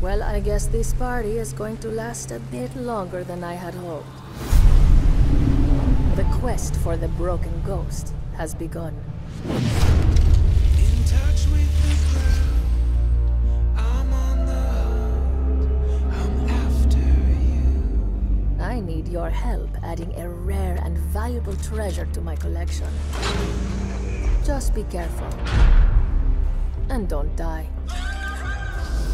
Well, I guess this party is going to last a bit longer than I had hoped. The quest for the broken ghost has begun. In touch with the ground. I'm on the hunt. I'm after you. I need your help adding a rare and valuable treasure to my collection. Just be careful. And don't die.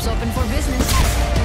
Shop's open for business.